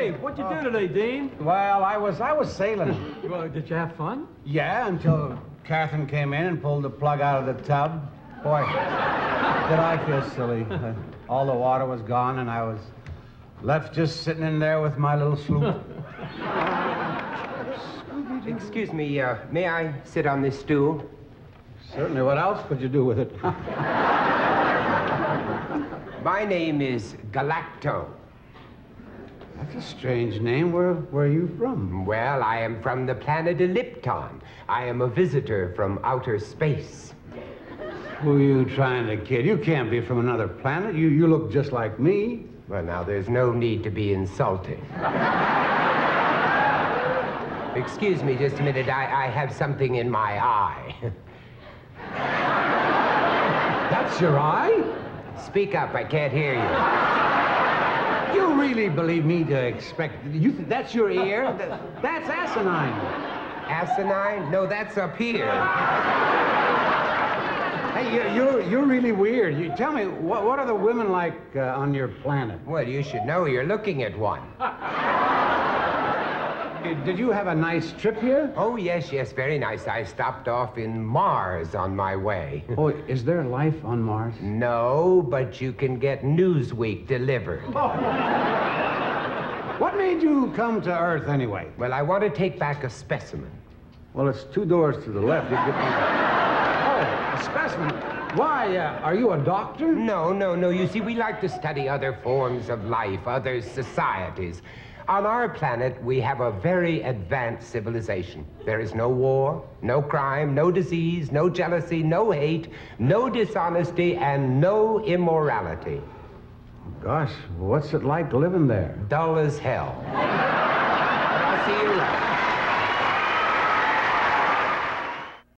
Hey, what'd you do today, Dean? Well, I was I was sailing. Well, did you have fun? Yeah, until Catherine came in and pulled the plug out of the tub. Boy, did I feel silly. Uh, all the water was gone, and I was left just sitting in there with my little sloop. Excuse me, uh, may I sit on this stool? Certainly, what else could you do with it? My name is Galacto. That's a strange name. Where, where are you from? Well, I am from the planet Ellipton. I am a visitor from outer space. Who are you trying to kid? You can't be from another planet. You, you look just like me. Well, now, there's no need to be insulting. Excuse me just a minute. I, I have something in my eye. That's your eye? Speak up, I can't hear you. You really believe me to expect... You th- that's your ear? That's asinine. Asinine? No, that's up here. Hey, you, you're, you're really weird. You tell me, what, what are the women like uh, on your planet? Well, you should know you're looking at one. Did, did you have a nice trip here? Oh, yes, yes, very nice. I stopped off in Mars on my way. Oh, is there life on Mars? No, but you can get Newsweek delivered. Oh. What made you come to Earth anyway? Well, I want to take back a specimen. Well, it's two doors to the left. You get... Oh, a specimen. Why, uh, are you a doctor? No, no, no. You see, we like to study other forms of life, other societies. On our planet, we have a very advanced civilization. There is no war, no crime, no disease, no jealousy, no hate, no dishonesty, and no immorality. Gosh, what's it like living there? Dull as hell. I'll see you